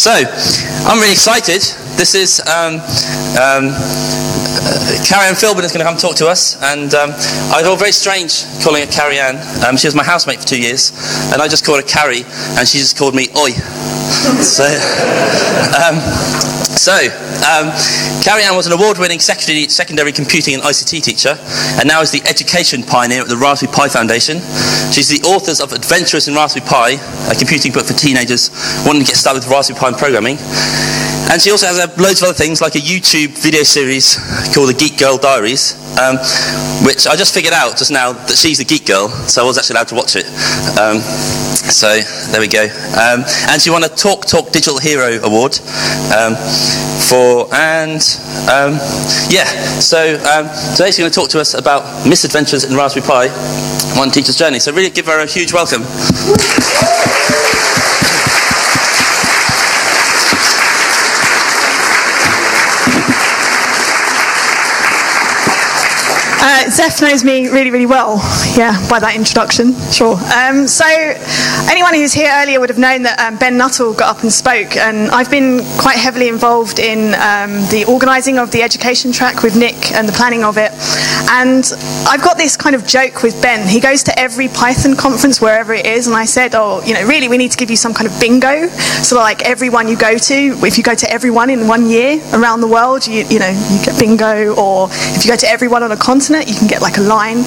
So, I'm really excited. This is um, um, uh, Carrie Anne Philbin is going to come talk to us, and um, I felt very strange calling her Carrie Anne. Um, she was my housemate for two years, and I just called her Carrie, and she just called me Oi. so, um, so um, Carrie Anne was an award-winning secondary, secondary computing and ICT teacher, and now is the education pioneer at the Raspberry Pi Foundation. She's the author of Adventures in Raspberry Pi, a computing book for teenagers wanting to get started with Raspberry Pi and programming. And she also has loads of other things, like a YouTube video series called The Geek Girl Diaries, um, which I just figured out just now that she's a geek girl, so I was actually allowed to watch it. Um, so there we go. Um, and she won a TalkTalk Digital Hero Award um, for, and um, yeah, so um, today she's going to talk to us about misadventures in Raspberry Pi, one teacher's journey. So really give her a huge welcome. Uh, knows me really, really well, yeah, by that introduction, sure. Um, so, anyone who was here earlier would have known that um, Ben Nuttall got up and spoke, and I've been quite heavily involved in um, the organising of the education track with Nick and the planning of it. And I've got this kind of joke with Ben. He goes to every Python conference, wherever it is, and I said, oh, you know, really, we need to give you some kind of bingo. So, like, everyone you go to, if you go to everyone in one year around the world, you, you know, you get bingo, or if you go to everyone on a continent, you can get like a line.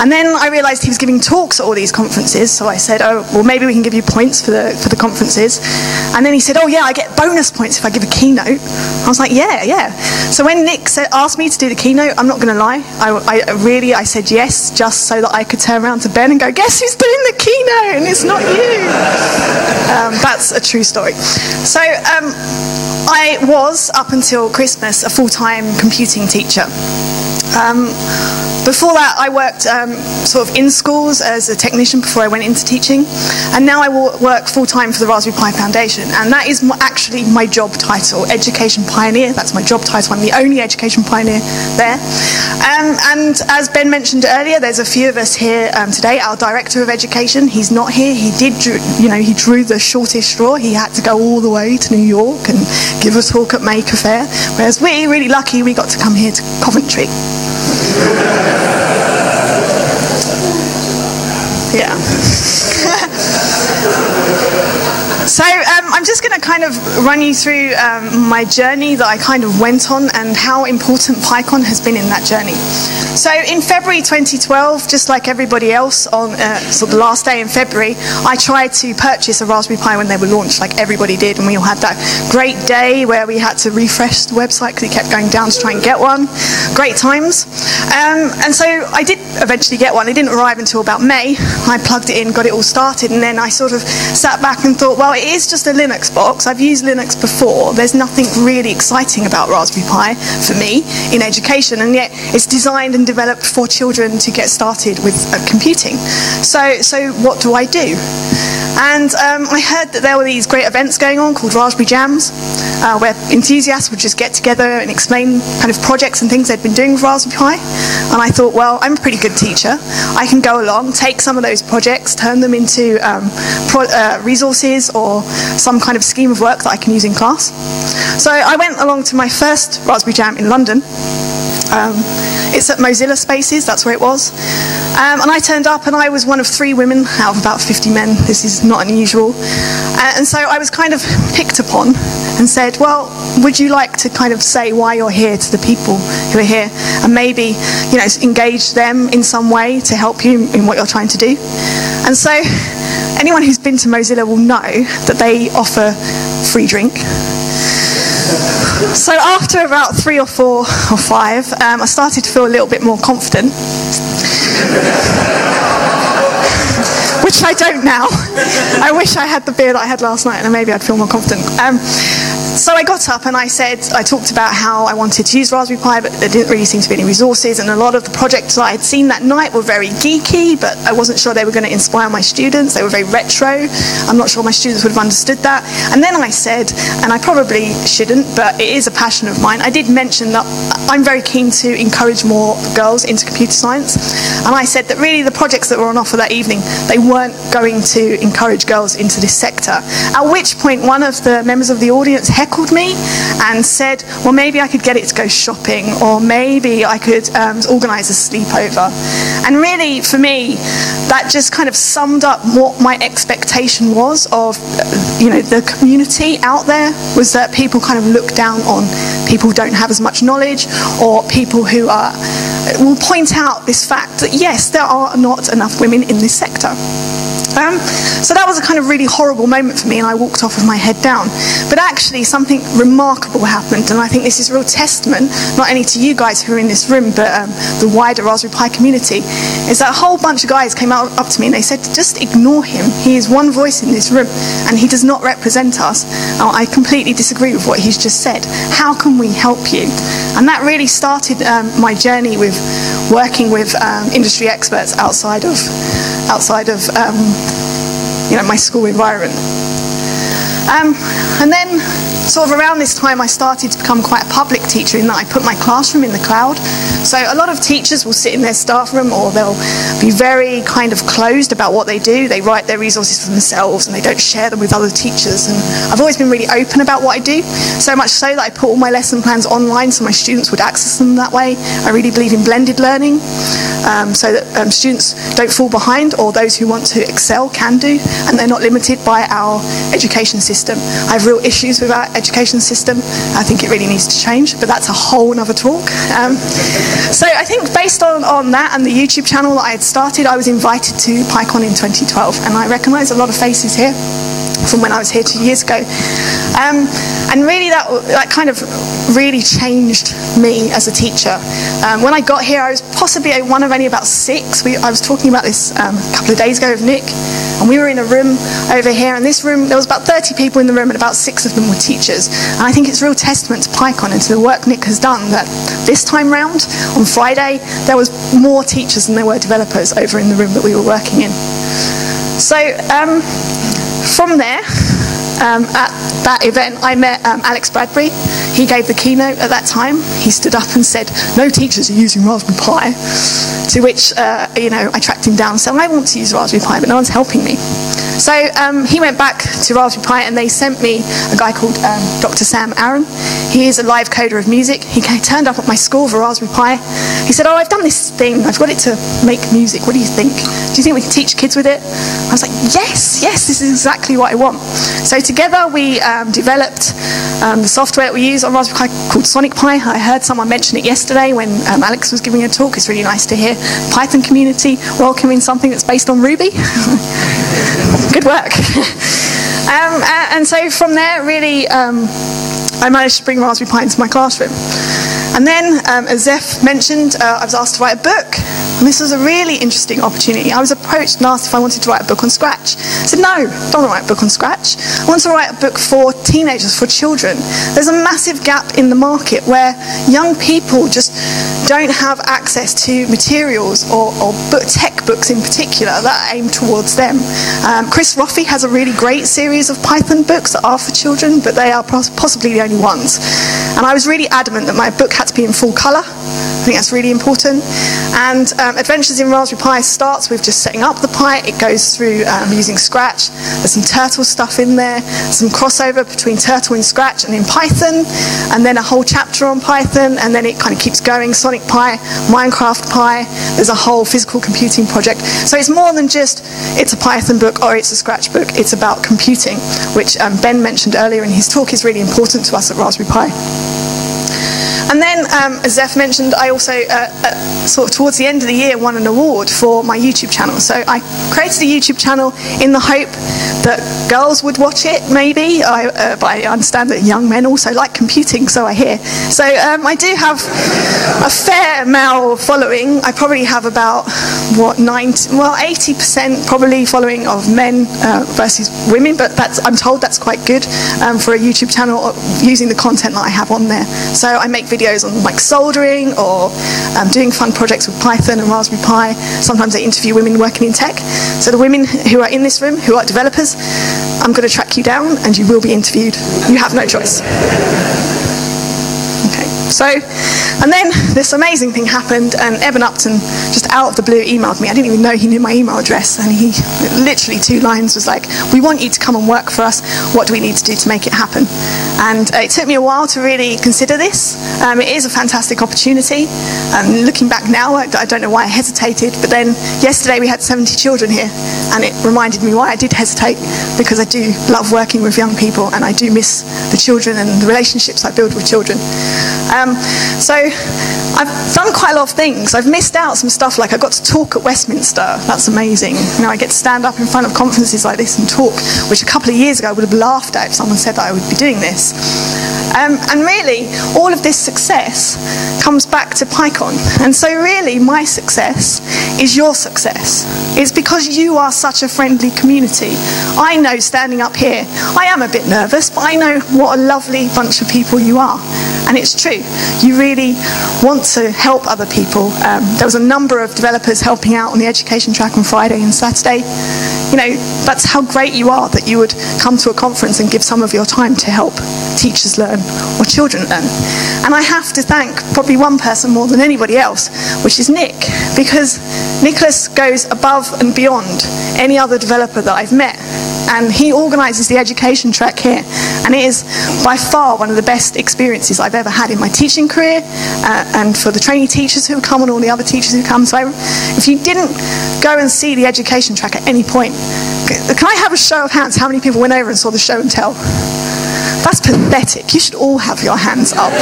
And then I realised he was giving talks at all these conferences, so I said, oh, well, maybe we can give you points for the, for the conferences. And then he said, oh, yeah, I get bonus points if I give a keynote. I was like, yeah, yeah. So when Nick said, asked me to do the keynote, I'm not going to lie, I, I really, I said yes, just so that I could turn around to Ben and go, guess who's doing the keynote? And it's not you. Um, that's a true story. So um, I was, up until Christmas, a full-time computing teacher. Um, before that, I worked um, sort of in schools as a technician before I went into teaching, and now I work full time for the Raspberry Pi Foundation, and that is actually my job title, Education Pioneer. That's my job title. I'm the only education pioneer there. Um, and as Ben mentioned earlier, there's a few of us here um, today. Our director of education, he's not here. He did, you know, he drew the shortest straw. He had to go all the way to New York and give a talk at Maker Faire, whereas we're really lucky, we got to come here to Coventry. Yeah. so um, I'm just going to kind of run you through um, my journey that I kind of went on and how important PyCon has been in that journey. So in February 2012, just like everybody else on uh, so the last day in February, I tried to purchase a Raspberry Pi when they were launched, like everybody did, and we all had that great day where we had to refresh the website because it kept going down to try and get one. Great times. Um, and so I did eventually get one. It didn't arrive until about May. I plugged it in, got it all started, and then I sort of sat back and thought, well, it is just a Linux box. I've used Linux before. There's nothing really exciting about Raspberry Pi for me in education, and yet it's designed and and developed for children to get started with uh, computing. So, so what do I do? And um, I heard that there were these great events going on called Raspberry Jams, uh, where enthusiasts would just get together and explain kind of projects and things they'd been doing with Raspberry Pi. And I thought, well, I'm a pretty good teacher. I can go along, take some of those projects, turn them into um, pro- uh, resources or some kind of scheme of work that I can use in class. So I went along to my first Raspberry Jam in London. Um, it's at Mozilla Spaces, that's where it was. Um, and I turned up and I was one of three women out of about 50 men. This is not unusual. Uh, and so I was kind of picked upon and said, Well, would you like to kind of say why you're here to the people who are here and maybe, you know, engage them in some way to help you in what you're trying to do? And so anyone who's been to Mozilla will know that they offer free drink so after about three or four or five, um, I started to feel a little bit more confident. Which I don't now. I wish I had the beer that I had last night and maybe I'd feel more confident. Um, so I got up and I said, I talked about how I wanted to use Raspberry Pi, but there didn't really seem to be any resources, and a lot of the projects that I had seen that night were very geeky, but I wasn't sure they were going to inspire my students. They were very retro. I'm not sure my students would have understood that. And then I said, and I probably shouldn't, but it is a passion of mine. I did mention that I'm very keen to encourage more girls into computer science, and I said that really the projects that were on offer that evening, they weren't going to encourage girls into this sector. At which point, one of the members of the audience heckled me and said, well, maybe I could get it to go shopping, or maybe I could um, organise a sleepover. And really, for me, that just kind of summed up what my expectation was of, you know, the community out there was that people kind of look down on people who don't have as much knowledge, or people who are will point out this fact that yes, there are not enough women in this sector. Um, so that was a kind of really horrible moment for me, and I walked off with my head down. But actually, something remarkable happened, and I think this is real testament, not only to you guys who are in this room, but um, the wider Raspberry Pi community, is that a whole bunch of guys came out up to me and they said, just ignore him. He is one voice in this room, and he does not represent us. I completely disagree with what he's just said. How can we help you? And that really started um, my journey with working with um, industry experts outside of outside of um, you know my school environment. Um, and then, sort of around this time, I started to become quite a public teacher in that I put my classroom in the cloud. So a lot of teachers will sit in their staff room or they'll be very kind of closed about what they do. They write their resources for themselves and they don't share them with other teachers. And I've always been really open about what I do, so much so that I put all my lesson plans online so my students would access them that way. I really believe in blended learning um, so that um, students don't fall behind or those who want to excel can do and they're not limited by our education system. I have real issues with our education system. I think it really needs to change, but that's a whole other talk. Um, so I think based on, on that and the YouTube channel that I had started, I was invited to PyCon in 2012 and I recognise a lot of faces here from when I was here two years ago. Um, and really, that, that kind of really changed me as a teacher. Um, when I got here, I was possibly one of only about six. We, I was talking about this um, a couple of days ago with Nick, and we were in a room over here. And this room, there was about 30 people in the room, and about six of them were teachers. And I think it's real testament to PyCon and to the work Nick has done that this time round, on Friday, there was more teachers than there were developers over in the room that we were working in. So, um, from there, um, at that event, I met um, Alex Bradbury. He gave the keynote at that time. He stood up and said, "No teachers are using Raspberry Pi." To which, uh, you know, I tracked him down and said, "I want to use Raspberry Pi, but no one's helping me." So um, he went back to Raspberry Pi and they sent me a guy called um, Dr. Sam Aaron. He is a live coder of music. He turned up at my school for Raspberry Pi. He said, Oh, I've done this thing. I've got it to make music. What do you think? Do you think we can teach kids with it? I was like, Yes, yes, this is exactly what I want. So together we um, developed um, the software that we use on Raspberry Pi called Sonic Pi. I heard someone mention it yesterday when um, Alex was giving a talk. It's really nice to hear Python community welcoming something that's based on Ruby. Good work. Um, and so from there, really, um, I managed to bring Raspberry Pi into my classroom. And then, um, as Zeph mentioned, uh, I was asked to write a book. And this was a really interesting opportunity. I was approached and asked if I wanted to write a book on Scratch. I said, no, don't write a book on Scratch. I want to write a book for teenagers, for children. There's a massive gap in the market where young people just don't have access to materials or, or book, tech books in particular that aim towards them. Um, Chris Roffey has a really great series of Python books that are for children, but they are possibly the only ones. And I was really adamant that my book had to be in full colour. I think that's really important. And um, Adventures in Raspberry Pi starts with just setting up the Pi. It goes through um, using Scratch. There's some Turtle stuff in there, some crossover between Turtle and Scratch and in Python, and then a whole chapter on Python, and then it kind of keeps going. Sonic Pi, Minecraft Pi. There's a whole physical computing project. So it's more than just it's a Python book or it's a Scratch book. It's about computing, which um, Ben mentioned earlier in his talk is really important to us at Raspberry Pi. And then, um, as Zeph mentioned, I also, uh, uh, sort of towards the end of the year, won an award for my YouTube channel. So I created a YouTube channel in the hope that girls would watch it, maybe. I, uh, but I understand that young men also like computing, so I hear. So um, I do have a fair male following. I probably have about, what, 90, well, 80% probably following of men uh, versus women, but that's, I'm told that's quite good um, for a YouTube channel uh, using the content that I have on there. So I make videos on like soldering or um, doing fun projects with Python and Raspberry Pi. Sometimes I interview women working in tech. So the women who are in this room, who are developers, I'm going to track you down and you will be interviewed. You have no choice. Okay, so, and then this amazing thing happened, and Eben Upton, just out of the blue, emailed me. I didn't even know he knew my email address, and he literally two lines was like, "We want you to come and work for us. What do we need to do to make it happen?" And uh, it took me a while to really consider this. Um, it is a fantastic opportunity. Um, looking back now, I, I don't know why I hesitated, but then yesterday we had 70 children here, and it reminded me why I did hesitate because I do love working with young people, and I do miss the children and the relationships I build with children. Um, so I've done quite a lot of things. I've missed out some stuff like I got to talk at Westminster. That's amazing. You know, I get to stand up in front of conferences like this and talk, which a couple of years ago I would have laughed at if someone said that I would be doing this. Um, and really, all of this success comes back to PyCon. And so, really, my success is your success. It's because you are such a friendly community. I know standing up here, I am a bit nervous, but I know what a lovely bunch of people you are. And it's true. You really want to help other people. Um, there was a number of developers helping out on the education track on Friday and Saturday. You know, that's how great you are that you would come to a conference and give some of your time to help teachers learn or children learn. And I have to thank probably one person more than anybody else, which is Nick, because Nicholas goes above and beyond any other developer that I've met and he organises the education track here. And it is by far one of the best experiences I've ever had in my teaching career, uh, and for the trainee teachers who come and all the other teachers who come. So if you didn't go and see the education track at any point, can I have a show of hands how many people went over and saw the show and tell? That's pathetic. You should all have your hands up.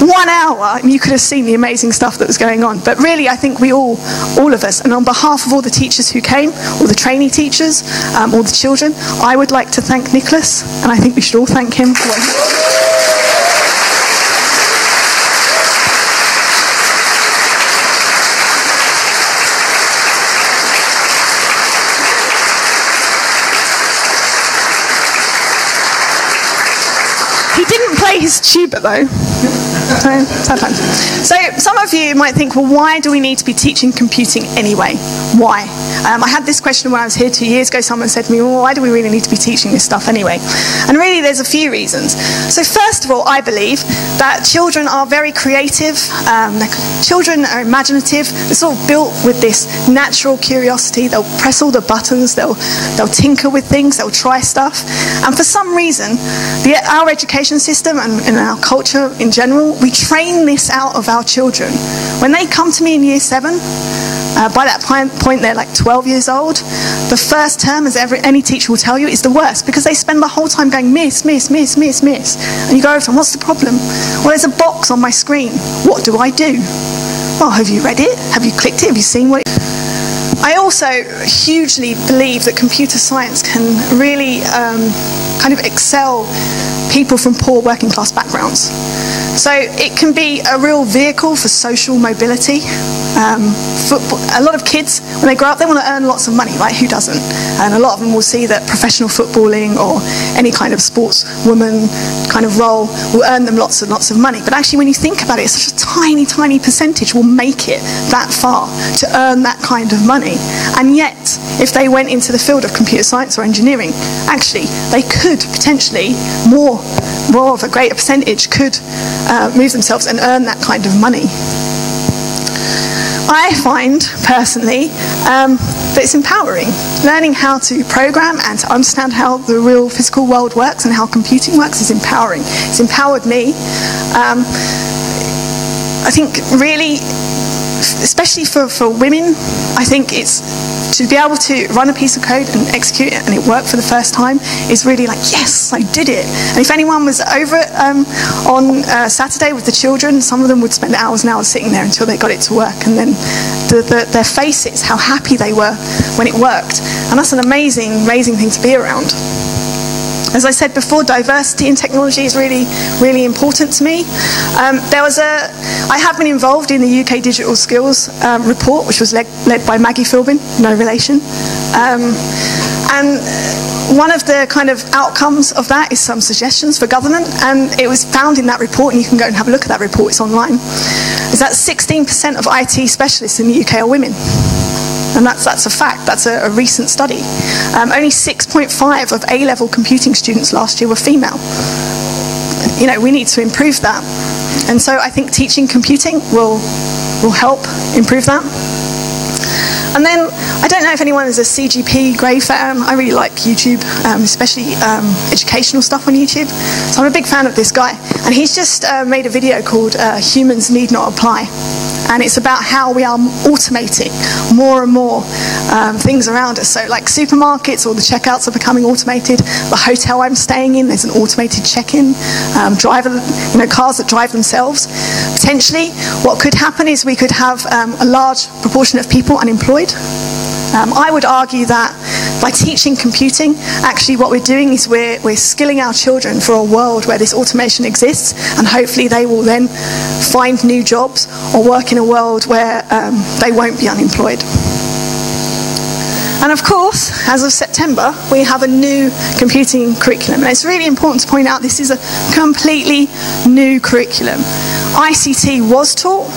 One hour, and you could have seen the amazing stuff that was going on. But really, I think we all, all of us, and on behalf of all the teachers who came, all the trainee teachers, um, all the children, I would like to thank Nicholas, and I think we should all thank him play his tuba though. So, sad. So, some of you might think, well, why do we need to be teaching computing anyway? Why? Um, I had this question when I was here two years ago. Someone said to me, well, why do we really need to be teaching this stuff anyway? And really, there's a few reasons. So, first of all, I believe that children are very creative, um, children are imaginative, they're sort of built with this natural curiosity. They'll press all the buttons, they'll, they'll tinker with things, they'll try stuff. And for some reason, the, our education system and, and our culture in general, we train this out of our children. When they come to me in year seven, uh, by that point they're like 12 years old. The first term, as every, any teacher will tell you, is the worst because they spend the whole time going miss, miss, miss, miss, miss. And you go over to them, what's the problem? Well, there's a box on my screen. What do I do? Well, have you read it? Have you clicked it? Have you seen what it I also hugely believe that computer science can really um, kind of excel people from poor working class backgrounds. So it can be a real vehicle for social mobility. Um, football, a lot of kids, when they grow up, they want to earn lots of money, right? Who doesn't? And a lot of them will see that professional footballing or any kind of sportswoman kind of role will earn them lots and lots of money. But actually, when you think about it, it's such a tiny, tiny percentage will make it that far to earn that kind of money. And yet, if they went into the field of computer science or engineering, actually, they could potentially more, more of a greater percentage could uh, move themselves and earn that kind of money. I find personally um, that it's empowering. Learning how to program and to understand how the real physical world works and how computing works is empowering. It's empowered me. Um, I think really, especially for, for women, I think it's to be able to run a piece of code and execute it and it worked for the first time is really like, yes, I did it. And if anyone was over um, on uh, Saturday with the children, some of them would spend hours and hours sitting there until they got it to work. And then the, the, their faces, how happy they were when it worked. And that's an amazing, amazing thing to be around. As I said before, diversity in technology is really, really important to me. Um, there was a, I have been involved in the UK Digital Skills um, report, which was led, led, by Maggie Philbin, no relation. Um, and one of the kind of outcomes of that is some suggestions for government, and it was found in that report, and you can go and have a look at that report, it's online, is that 16% of IT specialists in the UK are women. And that's, that's a fact, that's a, a recent study. Um, only 6.5 of A level computing students last year were female. You know, we need to improve that. And so I think teaching computing will, will help improve that. And then, I don't know if anyone is a CGP Grey fan. I really like YouTube, um, especially um, educational stuff on YouTube. So I'm a big fan of this guy. And he's just uh, made a video called uh, Humans Need Not Apply and it's about how we are automating more and more um, things around us. So, like supermarkets, all the checkouts are becoming automated. The hotel I'm staying in, there's an automated check-in. Um, driver, you know, cars that drive themselves. Potentially, what could happen is we could have um, a large proportion of people unemployed. Um, I would argue that by teaching computing, actually what we're doing is we're, we're skilling our children for a world where this automation exists, and hopefully they will then find new jobs or work in a world where um, they won't be unemployed. And of course, as of September, we have a new computing curriculum. And it's really important to point out this is a completely new curriculum. ICT was taught,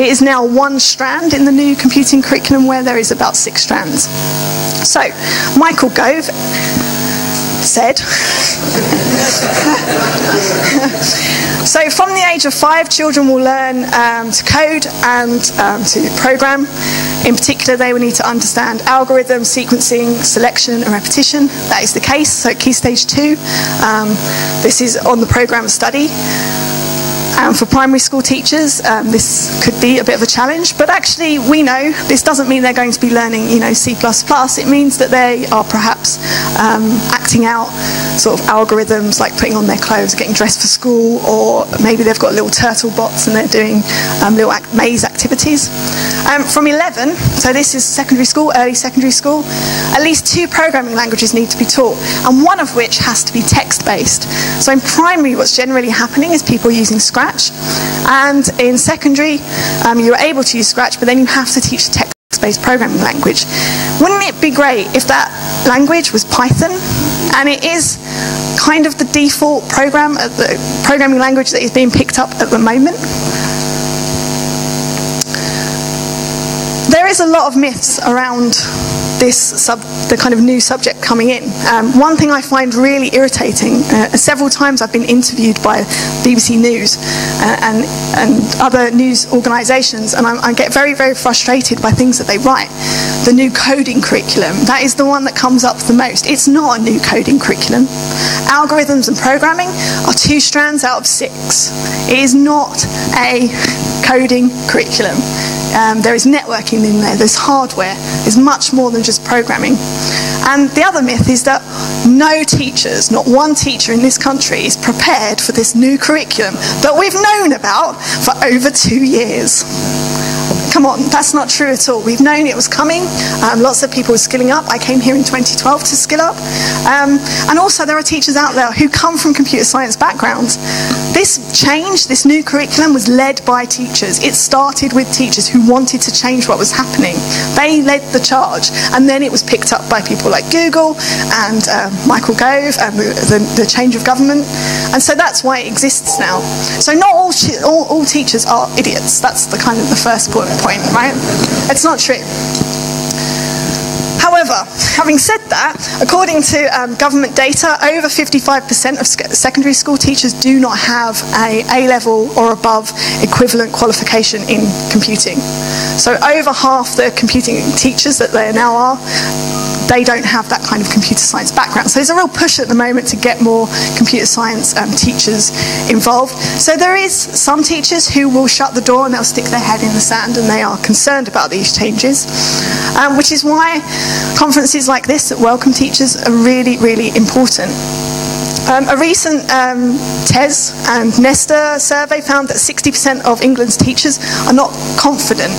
it is now one strand in the new computing curriculum where there is about six strands. So, Michael Gove said. so, from the age of five, children will learn um, to code and um, to program. In particular, they will need to understand algorithms, sequencing, selection, and repetition. That is the case. So, Key Stage 2, um, this is on the program study. And for primary school teachers, um, this could be a bit of a challenge, but actually we know this doesn't mean they're going to be learning, you know, C++. It means that they are perhaps um, acting out sort of algorithms like putting on their clothes, getting dressed for school, or maybe they've got little turtle bots and they're doing um, little act maze activities. Um, from 11, so this is secondary school, early secondary school, at least two programming languages need to be taught, and one of which has to be text-based. So in primary, what's generally happening is people using Scratch. And in secondary, um, you're able to use Scratch, but then you have to teach the text-based programming language. Wouldn't it be great if that language was Python? And it is kind of the default program, the programming language that is being picked up at the moment. Is a lot of myths around this sub, the kind of new subject coming in. Um, one thing I find really irritating, uh, several times I've been interviewed by BBC News uh, and, and other news organisations, and I'm, I get very, very frustrated by things that they write. The new coding curriculum, that is the one that comes up the most. It's not a new coding curriculum. Algorithms and programming are two strands out of six. It is not a coding curriculum. Um, there is networking in there, there's hardware, there's much more than just programming. And the other myth is that no teachers, not one teacher in this country, is prepared for this new curriculum that we've known about for over two years. Come on, that's not true at all. We've known it was coming. Um, lots of people were skilling up. I came here in 2012 to skill up. Um, and also, there are teachers out there who come from computer science backgrounds. This change, this new curriculum, was led by teachers. It started with teachers who wanted to change what was happening. They led the charge, and then it was picked up by people like Google and uh, Michael Gove and the, the, change of government. And so that's why it exists now. So not all, all, all teachers are idiots. That's the kind of the first point point, right? It's not true. However, having said that, according to um, government data, over 55% of secondary school teachers do not have a A level or above equivalent qualification in computing. So over half the computing teachers that there now are they don't have that kind of computer science background. So there's a real push at the moment to get more computer science um, teachers involved. So there is some teachers who will shut the door and they'll stick their head in the sand and they are concerned about these changes, um, which is why conferences like this that welcome teachers are really, really important. Um, a recent um, TES and Nesta survey found that 60% of England's teachers are not confident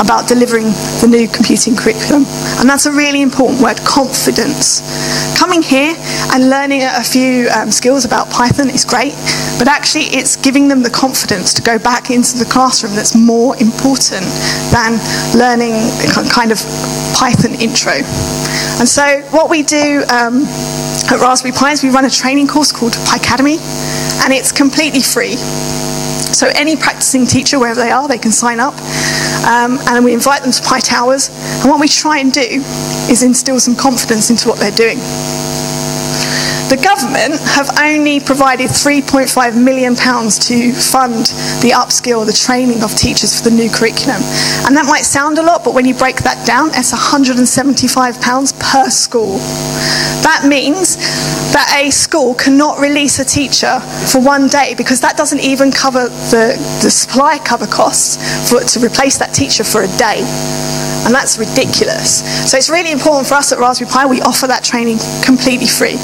about delivering the new computing curriculum. And that's a really important word, confidence. Coming here and learning a few um, skills about Python is great, but actually it's giving them the confidence to go back into the classroom that's more important than learning kind of Python intro. And so what we do um, at Raspberry Pi is we run a training course called Picademy, and it's completely free. So any practicing teacher, wherever they are, they can sign up. Um, and we invite them to Pi Towers. And what we try and do is instill some confidence into what they're doing. The government have only provided £3.5 million to fund the upskill, the training of teachers for the new curriculum. And that might sound a lot, but when you break that down, it's £175 per school. That means that a school cannot release a teacher for one day because that doesn't even cover the, the supply cover costs for, to replace that teacher for a day and that's ridiculous. So it's really important for us at Raspberry Pi, we offer that training completely free.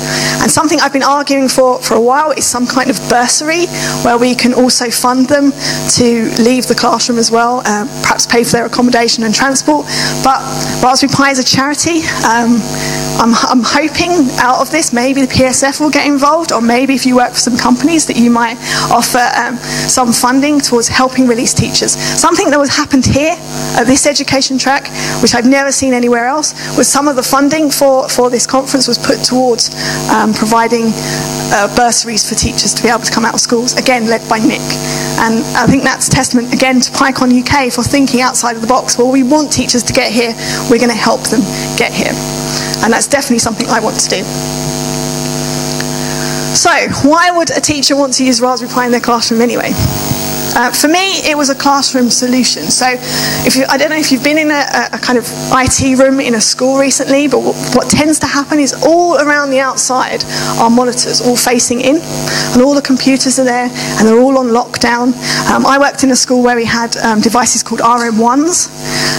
And something I've been arguing for for a while is some kind of bursary where we can also fund them to leave the classroom as well, uh, perhaps pay for their accommodation and transport. But Raspberry Pi is a charity. Um, I'm, I'm, hoping out of this, maybe the PSF will get involved, or maybe if you work for some companies, that you might offer um, some funding towards helping release teachers. Something that was happened here at this education track, which I've never seen anywhere else, was some of the funding for, for this conference was put towards um, providing uh, bursaries for teachers to be able to come out of schools, again led by Nick. And I think that's testament again to PyCon UK for thinking outside of the box. Well, we want teachers to get here, we're going to help them get here. And that's definitely something I want to do. So, why would a teacher want to use Raspberry Pi in their classroom anyway? Uh, for me, it was a classroom solution. So, if you, I don't know if you've been in a, a, kind of IT room in a school recently, but what, what, tends to happen is all around the outside are monitors, all facing in, and all the computers are there, and they're all on lockdown. Um, I worked in a school where we had um, devices called RM1s,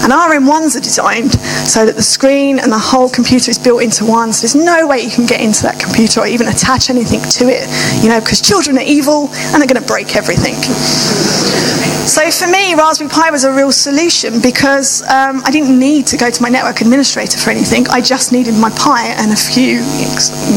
and RM1s are designed so that the screen and the whole computer is built into one. So there's no way you can get into that computer or even attach anything to it, you know, because children are evil and they're going to break everything. So for me, Raspberry Pi was a real solution because um, I didn't need to go to my network administrator for anything. I just needed my Pi and a few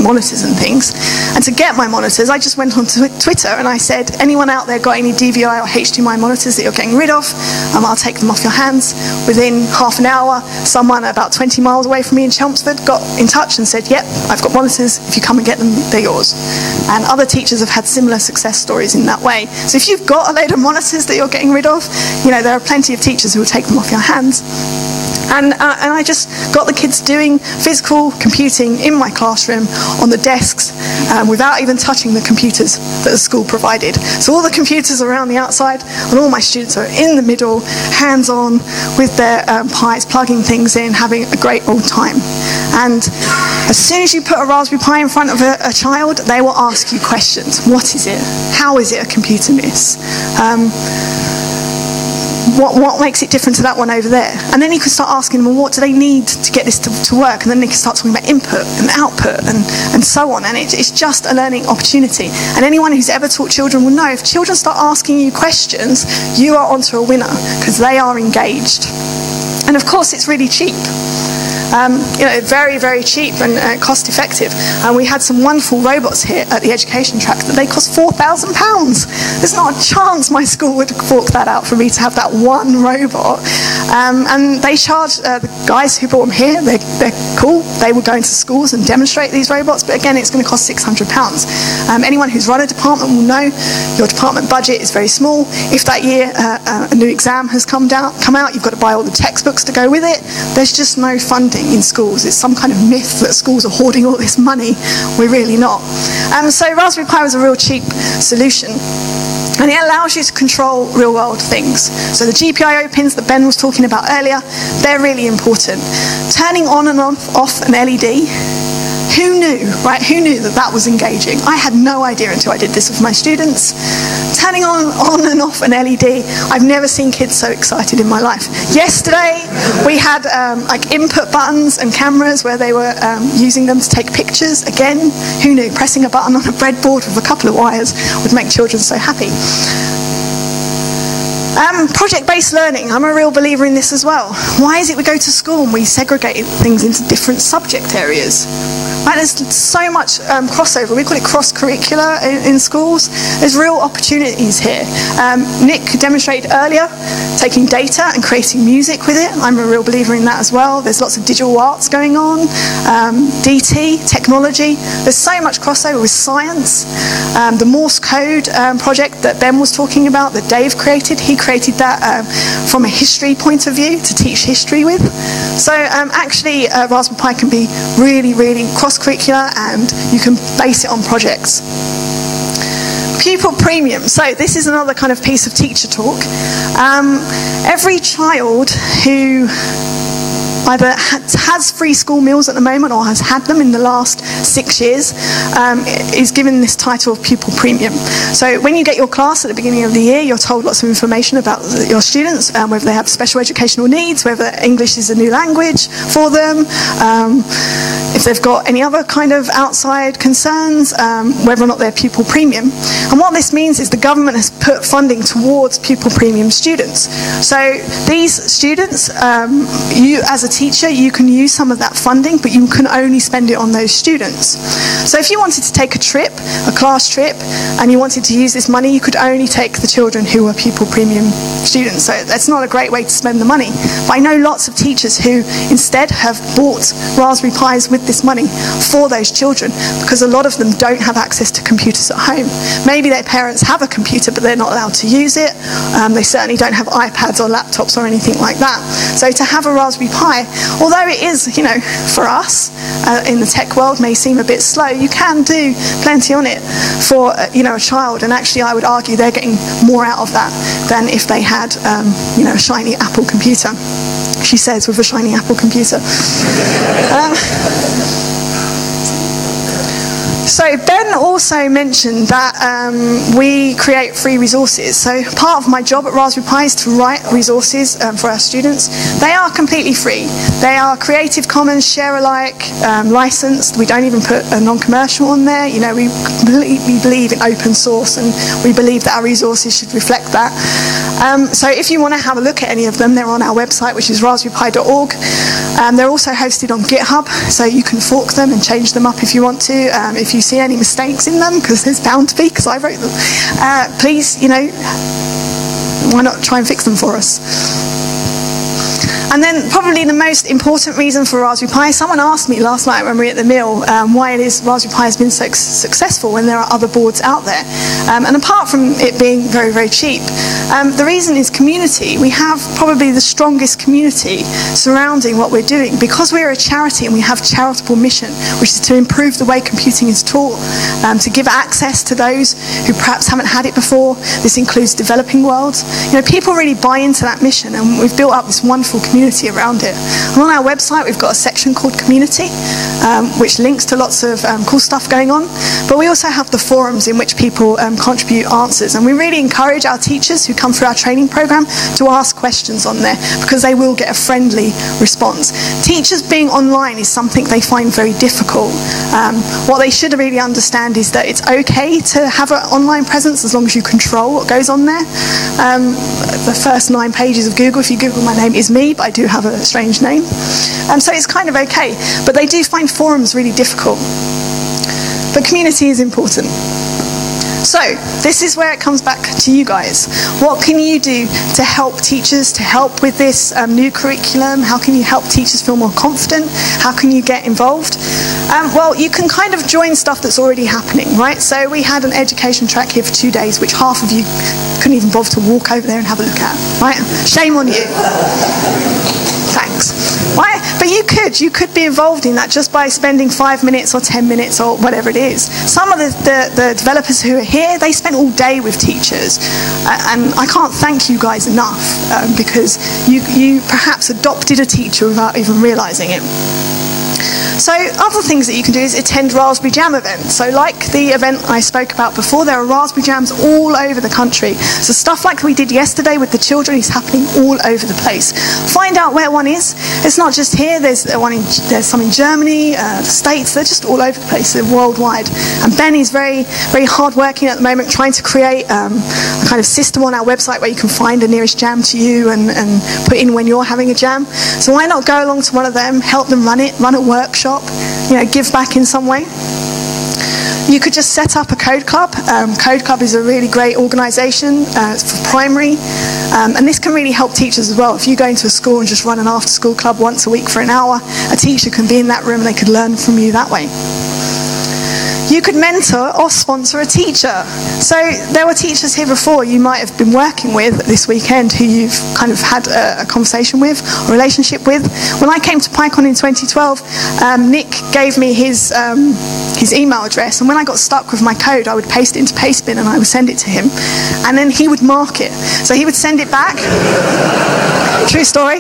monitors and things. And to get my monitors, I just went on Twitter and I said, anyone out there got any DVI or HDMI monitors that you're getting rid of? Um, I'll take them off your hands. Within half an hour, someone about 20 miles away from me in Chelmsford got in touch and said, yep, I've got monitors. If you come and get them, they're yours. And other teachers have had similar success stories in that way. So if you've got a load of monitors that you're getting rid of, you know, there are plenty of teachers who will take them off your hands. And, uh, and I just got the kids doing physical computing in my classroom on the desks um, without even touching the computers that the school provided. So all the computers are around the outside and all my students are in the middle, hands on with their um, Pis, plugging things in, having a great old time. And as soon as you put a Raspberry Pi in front of a, a child, they will ask you questions. What is it? How is it a computer miss? Um, what, what makes it different to that one over there? And then you can start asking them, well, what do they need to get this to, to work? And then they can start talking about input and output and, and so on. And it, it's just a learning opportunity. And anyone who's ever taught children will know if children start asking you questions, you are onto a winner because they are engaged. And of course, it's really cheap. Um, you know, very, very cheap and uh, cost effective. And we had some wonderful robots here at the education track that they cost £4,000. There's not a chance my school would fork that out for me to have that one robot. Um, and they charge uh, the guys who brought them here, they're, they're, cool. They will go into schools and demonstrate these robots, but again, it's going to cost £600. Um, anyone who's run a department will know your department budget is very small. If that year uh, uh, a new exam has come, down, come out, you've got to buy all the textbooks to go with it. There's just no funding in schools. It's some kind of myth that schools are hoarding all this money. We're really not. Um, so Raspberry Pi was a real cheap solution. And it allows you to control real world things. So the GPIO pins that Ben was talking about earlier, they're really important. Turning on and off, off an LED who knew, right? Who knew that that was engaging? I had no idea until I did this with my students. Turning on, on and off an LED, I've never seen kids so excited in my life. Yesterday, we had um, like input buttons and cameras where they were um, using them to take pictures. Again, who knew? Pressing a button on a breadboard with a couple of wires would make children so happy. Um, project-based learning, I'm a real believer in this as well. Why is it we go to school and we segregate things into different subject areas? Right, there's so much um, crossover. We call it cross-curricular in, in, schools. There's real opportunities here. Um, Nick demonstrated earlier taking data and creating music with it. I'm a real believer in that as well. There's lots of digital arts going on, um, DT, technology. There's so much crossover with science. Um, the Morse code um, project that Ben was talking about, that Dave created, he created that um, from a history point of view to teach history with. So actually, uh, Raspberry Pi can be really, really cross cross-curricular and you can base it on projects. Pupil premium. So this is another kind of piece of teacher talk. Um, every child who either has free school meals at the moment or has had them in the last six years um, is given this title of pupil premium. So when you get your class at the beginning of the year, you're told lots of information about your students, um, whether they have special educational needs, whether English is a new language for them, um, if they've got any other kind of outside concerns, um, whether or not they're pupil premium. And what this means is the government has put funding towards pupil premium students. So these students, um, you as a teacher, you can use some of that funding, but you can only spend it on those students. So if you wanted to take a trip, a class trip, and you wanted to use this money, you could only take the children who were pupil premium students. So that's not a great way to spend the money. But I know lots of teachers who instead have bought Raspberry Pis with this money for those children because a lot of them don't have access to computers at home. Maybe their parents have a computer, but they're not allowed to use it. Um, they certainly don't have iPads or laptops or anything like that. So to have a Raspberry Pi although it is, you know, for us uh, in the tech world may seem a bit slow, you can do plenty on it for, uh, you know, a child. And actually, I would argue they're getting more out of that than if they had, um, you know, a shiny Apple computer. She says with a shiny Apple computer. Um, so Ben also mentioned that um, we create free resources. So part of my job at Raspberry Pi is to write resources um, for our students. They are completely free. They are Creative Commons, share alike, um, licensed. We don't even put a non-commercial on there. You know, we completely believe in open source and we believe that our resources should reflect that. Um, so if you want to have a look at any of them, they're on our website, which is raspberrypi.org. Um, they're also hosted on GitHub, so you can fork them and change them up if you want to. Um, if you see any mistakes in them, because there's bound to be, because I wrote them, uh, please, you know, why not try and fix them for us? And then probably the most important reason for Raspberry Pi, someone asked me last night when we were at the mill um, why it is Raspberry Pi has been so successful when there are other boards out there. Um, and apart from it being very, very cheap, um, the reason is community. We have probably the strongest community surrounding what we're doing. Because we're a charity and we have charitable mission, which is to improve the way computing is taught, um, to give access to those who perhaps haven't had it before. This includes developing worlds. You know, people really buy into that mission and we've built up this wonderful community community around it. And on our website, we've got a section called Community, um, which links to lots of um, cool stuff going on. But we also have the forums in which people um, contribute answers. And we really encourage our teachers who come through our training program to ask questions on there because they will get a friendly response. Teachers being online is something they find very difficult. Um, what they should really understand is that it's okay to have an online presence as long as you control what goes on there. Um, the first nine pages of Google, if you Google my name, is me, but I do have a strange name. Um, so it's kind of okay. But they do find forums really difficult. But community is important. So, this is where it comes back to you guys. What can you do to help teachers, to help with this um, new curriculum? How can you help teachers feel more confident? How can you get involved? Um, well, you can kind of join stuff that's already happening, right? So, we had an education track here for two days, which half of you couldn't even bother to walk over there and have a look at, right? Shame on you. Right? But you could, you could be involved in that just by spending five minutes or ten minutes or whatever it is. Some of the, the, the developers who are here, they spent all day with teachers. Uh, and I can't thank you guys enough um, because you, you perhaps adopted a teacher without even realizing it. So other things that you can do is attend Raspberry Jam events. So like the event I spoke about before, there are Raspberry Jams all over the country. So stuff like we did yesterday with the children is happening all over the place. Find out where one is. It's not just here. There's one in, there's some in Germany, uh, the States. They're just all over the place. They're worldwide. And Ben is very very hard working at the moment, trying to create um, a kind of system on our website where you can find the nearest jam to you and, and put in when you're having a jam. So why not go along to one of them, help them run it, run a workshop you know, give back in some way. You could just set up a code club. Um, code club is a really great organisation uh, for primary, um, and this can really help teachers as well. If you go into a school and just run an after-school club once a week for an hour, a teacher can be in that room and they could learn from you that way. You could mentor or sponsor a teacher. So there were teachers here before you might have been working with this weekend who you've kind of had a, a conversation with, a relationship with. When I came to PyCon in 2012, um, Nick gave me his um, his email address, and when I got stuck with my code, I would paste it into Pastebin and I would send it to him, and then he would mark it. So he would send it back. True story.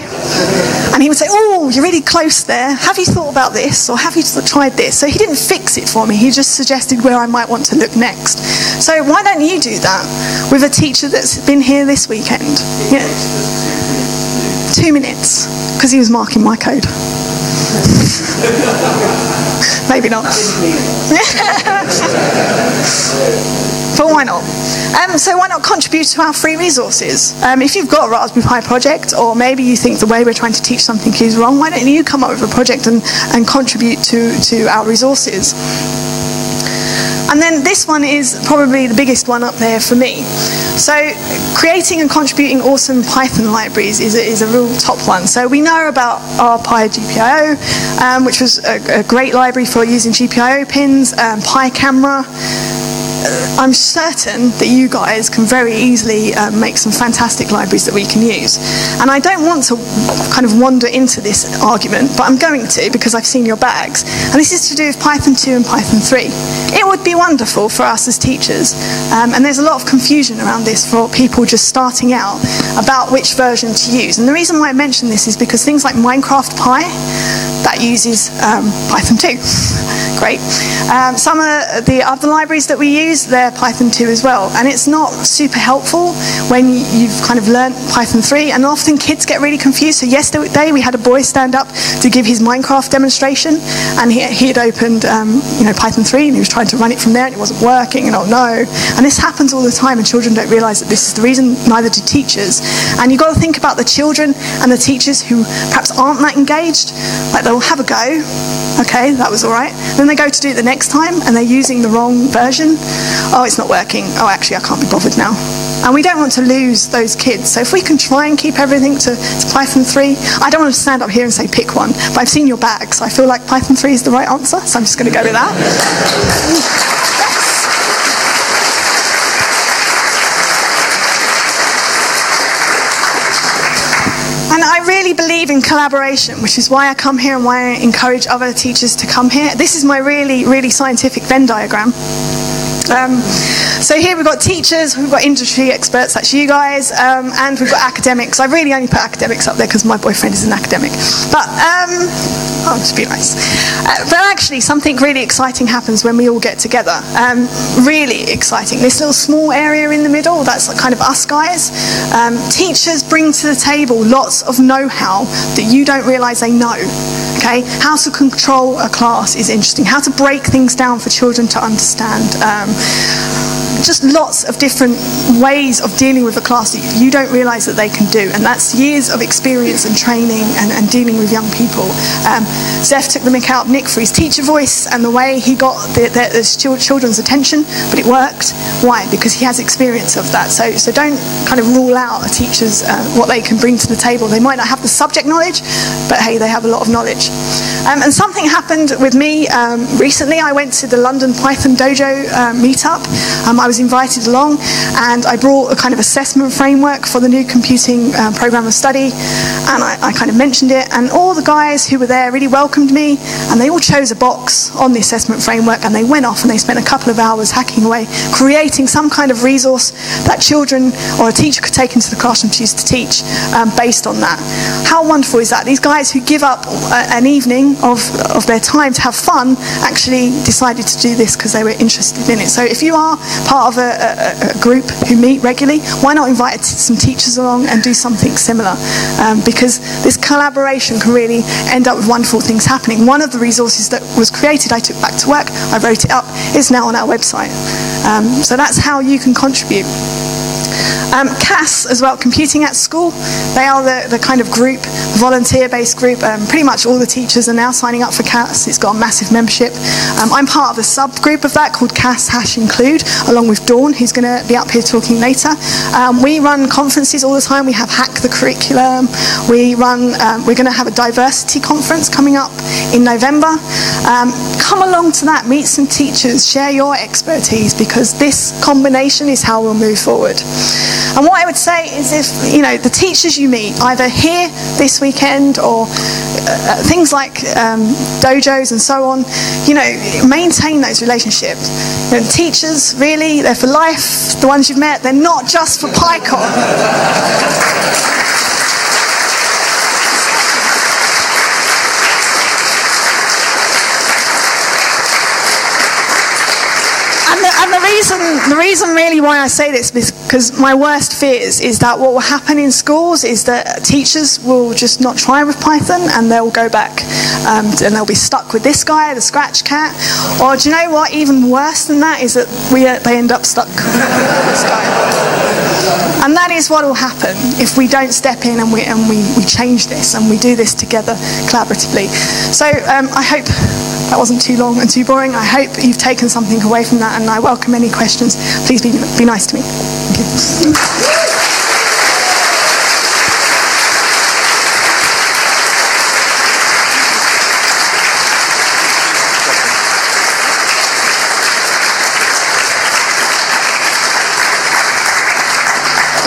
And he would say, "Oh, you're really close there. Have you thought about this, or have you tried this?" So he didn't fix it for me. He just suggested where I might want to look next. So why don't you do that with a teacher that's been here this weekend? Yeah. Two minutes, because he was marking my code. Maybe not. but why not? Um, so why not contribute to our free resources? Um, if you've got a Raspberry Pi project, or maybe you think the way we're trying to teach something is wrong, why don't you come up with a project and, and contribute to, to our resources? And then this one is probably the biggest one up there for me. So creating and contributing awesome Python libraries is a, is a real top one. So we know about RPi GPIO, um, which was a, a, great library for using GPIO pins, um, PyCamera, I'm certain that you guys can very easily um, make some fantastic libraries that we can use. And I don't want to kind of wander into this argument, but I'm going to because I've seen your bags. And this is to do with Python 2 and Python 3. It would be wonderful for us as teachers, um, and there's a lot of confusion around this for people just starting out about which version to use. And the reason why I mention this is because things like Minecraft Pi, that uses um, Python 2. Great. Um, some of the other libraries that we use, they're Python 2 as well. And it's not super helpful when you've kind of learnt Python 3. And often kids get really confused. So yesterday we had a boy stand up to give his Minecraft demonstration. And he, he had opened um, you know, Python 3 and he was trying to run it from there and it wasn't working. And oh no. And this happens all the time and children don't realise that this is the reason, neither do teachers. And you've got to think about the children and the teachers who perhaps aren't that engaged. Like they'll have a go. Okay, that was all right. Then they go to do it the next time and they're using the wrong version. Oh, it's not working. Oh, actually, I can't be bothered now. And we don't want to lose those kids. So if we can try and keep everything to, to Python 3, I don't want to stand up here and say pick one, but I've seen your bags. so I feel like Python 3 is the right answer, so I'm just going to go with that. Really believe in collaboration, which is why I come here and why I encourage other teachers to come here. This is my really, really scientific Venn diagram. Um, so here we've got teachers, we've got industry experts, that's you guys, um, and we've got academics. I really only put academics up there because my boyfriend is an academic. But um, I'll just be nice. Uh, but actually, something really exciting happens when we all get together. Um, really exciting. This little small area in the middle, that's kind of us guys. Um, teachers bring to the table lots of know-how that you don't realise they know. Okay, how to control a class is interesting. How to break things down for children to understand. Just lots of different ways of dealing with a class that you don't realise that they can do. And that's years of experience and training and, and dealing with young people. Um, Zeth took the mick out Nick for his teacher voice and the way he got the, the, the children's attention, but it worked. Why? Because he has experience of that. So, so don't kind of rule out a teacher's uh, what they can bring to the table. They might not have the subject knowledge, but hey, they have a lot of knowledge. Um, and something happened with me um, recently. I went to the London Python Dojo uh, meetup. um, I was invited along and I brought a kind of assessment framework for the new computing uh, program of study and I, I kind of mentioned it and all the guys who were there really welcomed me and they all chose a box on the assessment framework and they went off and they spent a couple of hours hacking away, creating some kind of resource that children or a teacher could take into the classroom to use to teach um, based on that. How wonderful is that? These guys who give up an evening of, of their time to have fun actually decided to do this because they were interested in it. So if you are part of a, a, a group who meet regularly, why not invite some teachers along and do something similar? Um, because this collaboration can really end up with wonderful things happening. One of the resources that was created, I took back to work, I wrote it up, it's now on our website. Um, so that's how you can contribute. Um, CAS as well, Computing at School, they are the, the kind of group, volunteer based group. Um, pretty much all the teachers are now signing up for CAS. It's got a massive membership. Um, I'm part of a subgroup of that called CAS Hash Include, along with Dawn, who's going to be up here talking later. Um, we run conferences all the time. We have Hack the Curriculum. We run, um, we're going to have a diversity conference coming up in November. Um, come along to that, meet some teachers, share your expertise because this combination is how we'll move forward. And what I would say is if, you know, the teachers you meet, either here this weekend or uh, things like um, dojos and so on, you know, maintain those relationships. You know, teachers, really, they're for life. The ones you've met, they're not just for PyCon. and the reason, the reason really why I say this is because my worst fears is that what will happen in schools is that teachers will just not try with Python and they'll go back um, and they'll be stuck with this guy, the scratch cat. Or do you know what? Even worse than that is that we, uh, they end up stuck with this guy. And that is what will happen if we don't step in and we, and we, we change this and we do this together collaboratively. So um, I hope that wasn't too long and too boring. I hope you've taken something away from that, and I welcome any questions. Please be, be nice to me.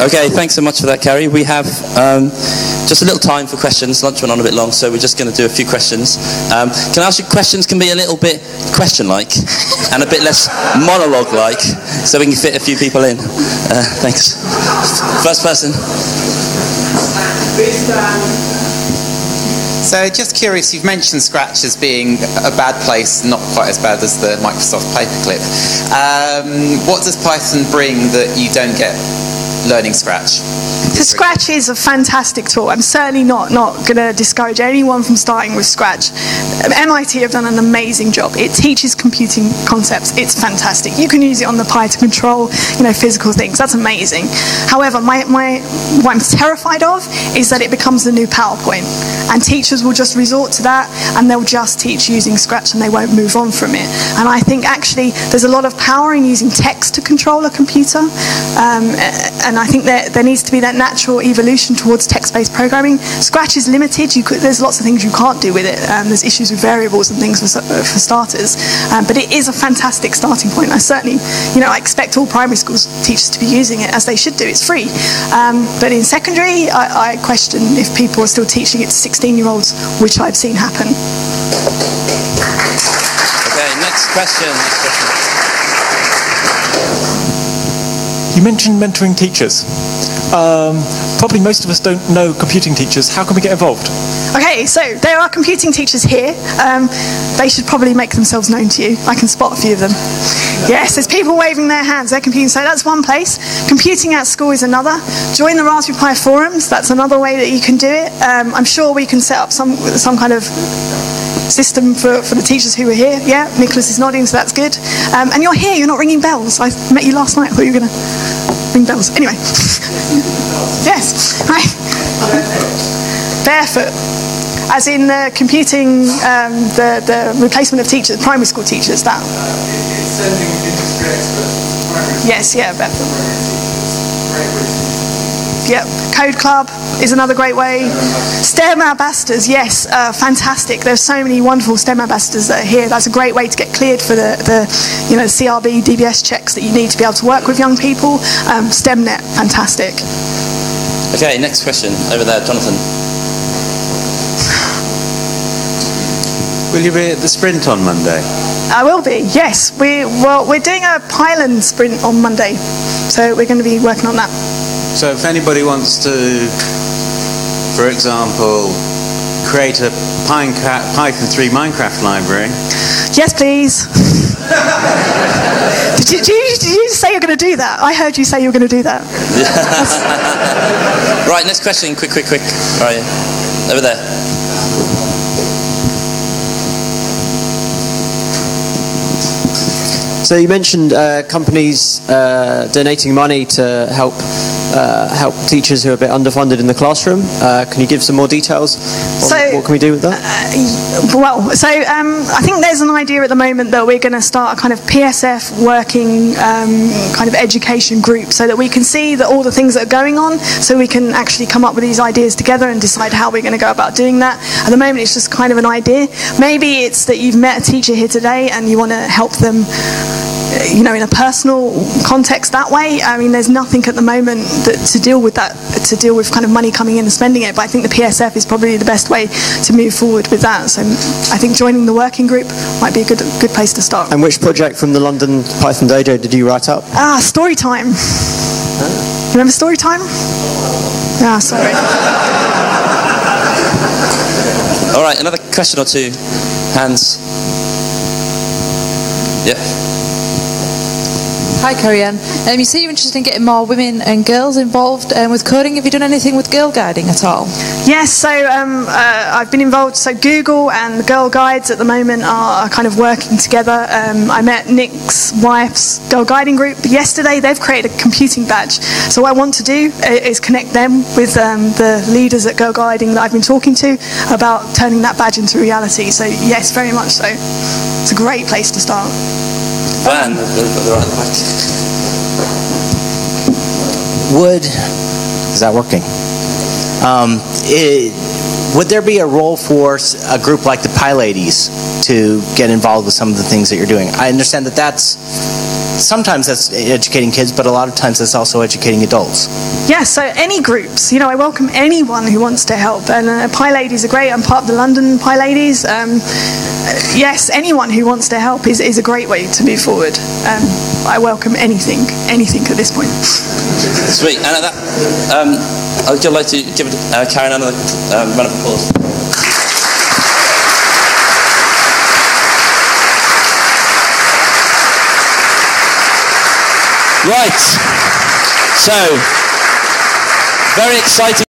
Okay, thanks so much for that, Carrie. We have um, just a little time for questions. Lunch went on a bit long, so we're just going to do a few questions. Um, can I ask you questions can be a little bit question-like and a bit less monologue-like, so we can fit a few people in. Uh, thanks. First person. So just curious, you've mentioned Scratch as being a bad place, not quite as bad as the Microsoft paperclip. Um, what does Python bring that you don't get learning Scratch? Scratch is a fantastic tool. I'm certainly not, not going to discourage anyone from starting with Scratch. MIT have done an amazing job. It teaches computing concepts. It's fantastic. You can use it on the Pi to control, you know, physical things. That's amazing. However, my, my, what I'm terrified of is that it becomes the new PowerPoint. And teachers will just resort to that and they'll just teach using Scratch and they won't move on from it. And I think actually there's a lot of power in using text to control a computer. Um, and I think that there needs to be that natural evolution towards text-based programming. Scratch is limited. Could, there's lots of things you can't do with it. Um, there's issues with variables and things for, for starters. Um, but it is a fantastic starting point. I certainly, you know, I expect all primary schools teachers to be using it as they should do. It's free. Um, but in secondary, I, I question if people are still teaching it to 16-year-olds, which I've seen happen. Okay, next question. Next question. You mentioned mentoring teachers. Um, probably most of us don't know computing teachers. How can we get involved? Okay, so there are computing teachers here. Um, they should probably make themselves known to you. I can spot a few of them. Yes, there's people waving their hands. They're computing. So that's one place. Computing at school is another. Join the Raspberry Pi forums. That's another way that you can do it. Um, I'm sure we can set up some some kind of system for, for the teachers who are here. Yeah, Nicholas is nodding, so that's good. Um, and you're here, you're not ringing bells. I met you last night, I thought you were going to ring bells. Anyway. yes, right. Barefoot. As in the computing, um, the, the replacement of teachers, primary school teachers, that. Yes, yeah, barefoot. Yep. Code Club is another great way. STEM ambassadors, yes, uh, fantastic. There's so many wonderful STEM ambassadors that are here. That's a great way to get cleared for the, the you know, CRB, DBS checks that you need to be able to work with young people. Um, STEMnet, fantastic. Okay, next question over there, Jonathan. Will you be at the sprint on Monday? I will be, yes. We, well, we're doing a pylon sprint on Monday, so we're going to be working on that. So if anybody wants to, for example, create a Python 3 Minecraft library. Yes, please. did, you, did, you, did you say you're going to do that? I heard you say you were going to do that. right, next question. Quick, quick, quick. All right, over there. So you mentioned uh, companies uh, donating money to help uh, help teachers who are a bit underfunded in the classroom. Uh, can you give some more details? so what can we do with that? Uh, well, so um, I think there's an idea at the moment that we're going to start a kind of PSF working um, kind of education group, so that we can see that all the things that are going on, so we can actually come up with these ideas together and decide how we're going to go about doing that. At the moment, it's just kind of an idea. Maybe it's that you've met a teacher here today and you want to help them you know, in a personal context that way. I mean, there's nothing at the moment that, to deal with that, to deal with kind of money coming in and spending it. But I think the PSF is probably the best way to move forward with that. So I think joining the working group might be a good good place to start. And which project from the London Python Dojo did you write up? Ah, story time. Huh? Remember story time? Ah, sorry. All right, another question or two. Hands. Yeah. Hi, Carrie. Um, you say you're interested in getting more women and girls involved um, with coding. Have you done anything with girl guiding at all? Yes, so um, uh, I've been involved. So Google and the Girl Guides at the moment are kind of working together. Um, I met Nick's wife's Girl Guiding group yesterday. They've created a computing badge. So what I want to do is connect them with um, the leaders at Girl Guiding that I've been talking to about turning that badge into reality. So yes, very much so. It's a great place to start. Van, Would is that working? Um, it, would there be a role for a group like the PyLadies to get involved with some of the things that you're doing? I understand that that's sometimes that's educating kids, but a lot of times that's also educating adults. Yes, yeah, so any groups, you know, I welcome anyone who wants to help. And uh, PyLadies are great. I'm part of the London PyLadies. Um, yes, anyone who wants to help is, is a great way to move forward. Um, I welcome anything, anything at this point. Sweet. And at that, um, I'd like to give uh, Carrie Anne another um, round of applause. Right. So, very exciting.